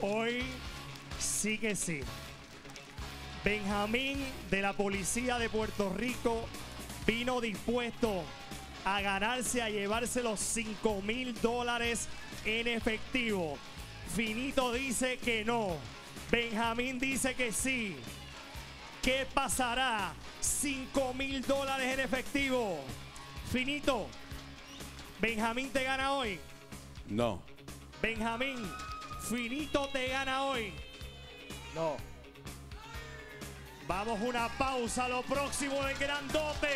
Hoy sí que sí. Benjamín de la Policía de Puerto Rico vino dispuesto a ganarse, a llevarse los 5 mil dólares en efectivo. Finito dice que no. Benjamín dice que sí. ¿Qué pasará? 5 mil dólares en efectivo. Finito, Benjamín te gana hoy. No. Benjamín, Finito te gana hoy. No. Vamos una pausa. Lo próximo de Grandote.